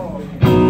Oh.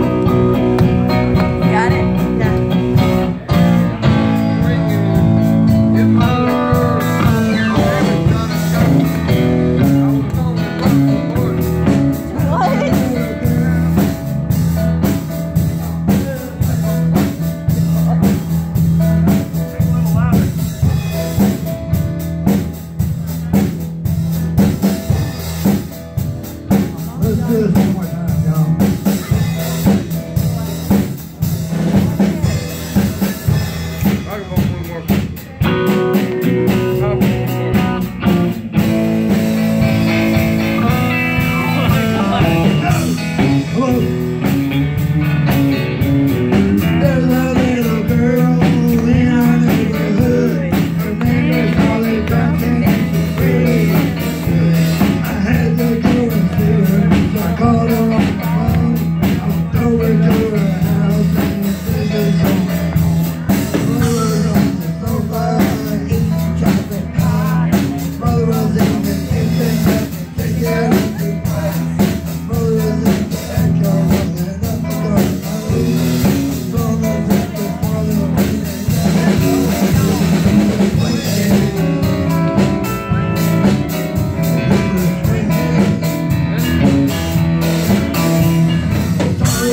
call